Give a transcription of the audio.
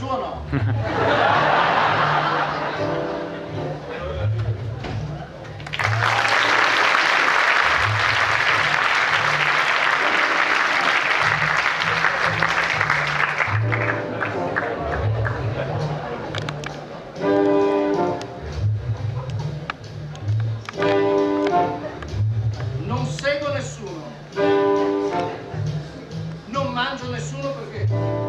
su no? non seguo nessuno non mangio nessuno perché